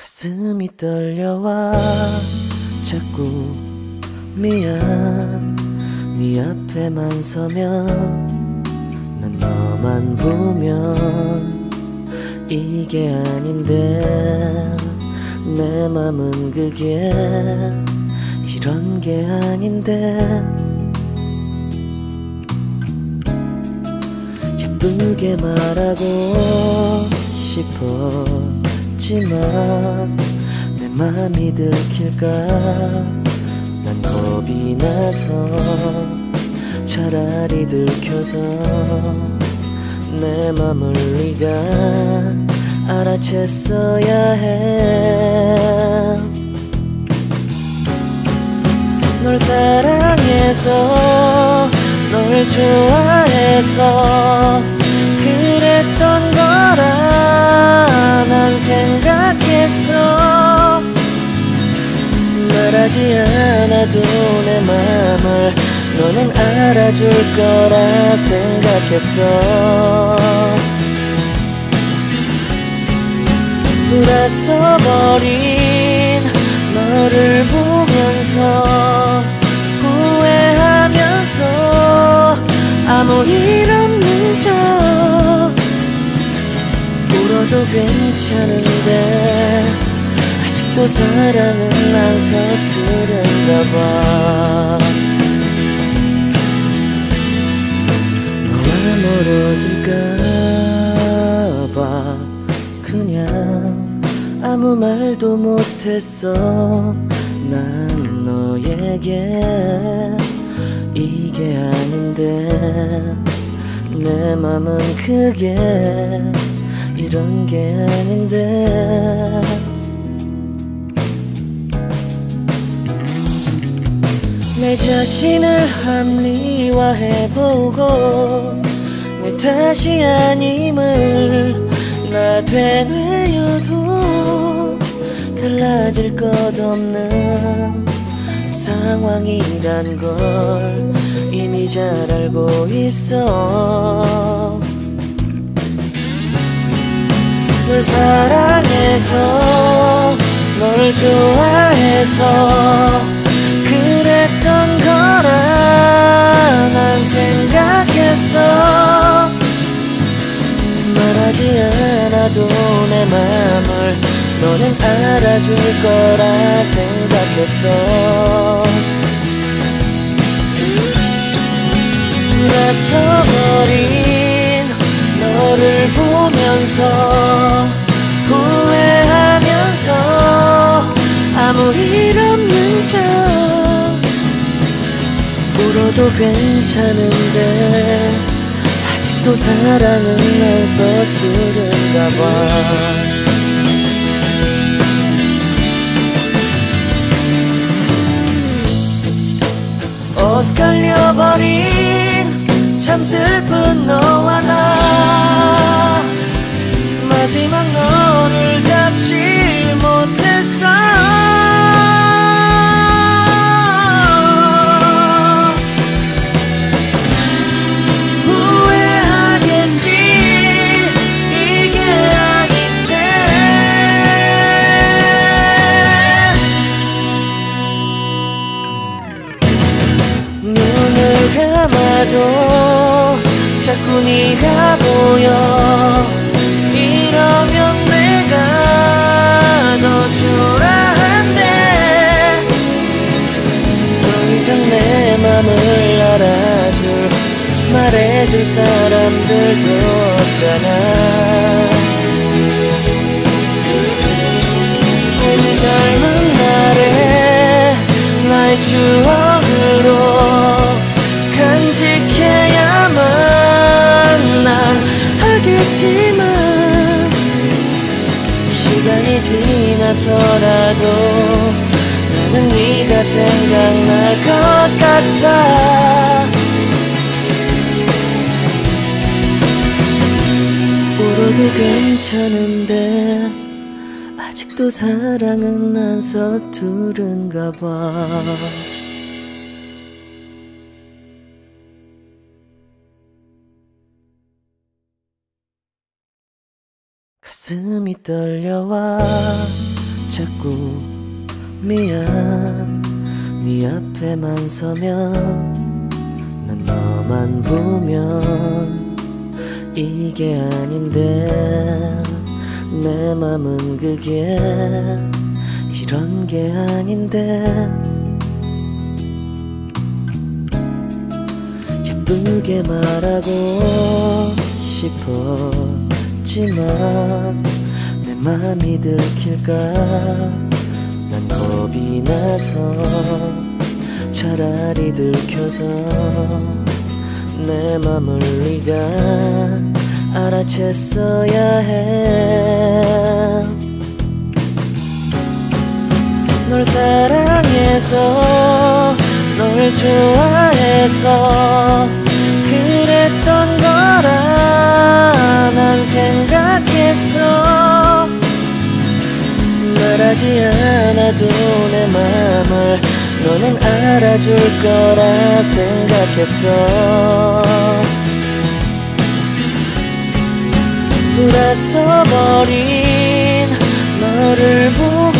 가슴이 떨려와 자꾸 미안. 네 앞에만 서면 난 너만 보면 이게 아닌데 내 맘은 그게 이런 게 아닌데. 예쁘게 말하고 싶 었지만 내 맘이 들킬까 난 겁이 나서 차라리 들켜서 내 맘을 네가 알아챘어야 해. 널 사랑해서 널 좋아해서 그랬던 거라 난 않아도 내 맘을 너는 알아줄 거라 생각했어. 돌아서 버린 너를 보면서 후회하면서 아무 일 없는 척 울어도 괜찮은데 아직도 사랑은 안 서투른가 봐. 너와 멀어질까 봐. 그냥 아무 말도 못했어. 난 너에게 이게 아닌데. 내 맘은 그게 이런 게 아닌데 내 자신을 합리화해보고 내 탓이 아님을 나 되뇌어도 달라질 것 없는 상황이란 걸 이미 잘 알고 있어. 널 사랑해서 널 좋아해서 않아도 내 맘을 너는 알아줄 거라 생각했어. 돌아서버린 너를 보면서 후회하면서 아무 일 없는 척 울어도 괜찮은데 아직도 사랑은 안 서투른가 봐. 엇갈려버린 참 슬픈 너와 나. 마지막 너 네가 보여. 이러면 내가 더 초라한데 더 이상 내 맘을 알아줄 말해줄 사람들도 없잖아. 우리 젊은 날에 나의 추억 하겠지만 시간이 지나서라도 나는 네가 생각날 것 같아. 울어도 괜찮은데 아직도 사랑은 안 서투른가 봐 가슴이 떨려와 자꾸 미안. 네 앞에만 서면 난 너만 보면 이게 아닌데 내 맘은 그게 이런 게 아닌데. 예쁘게 말하고 싶 었지만 내 맘이 들킬까 난 겁이 나서 차라리 들켜서 내 맘을 네가 알아챘어야 해. 널 사랑해서 널 좋아해서 않아도 내 맘을 너는 알아줄 거라 생각했어. 돌아서 버린 너를 보고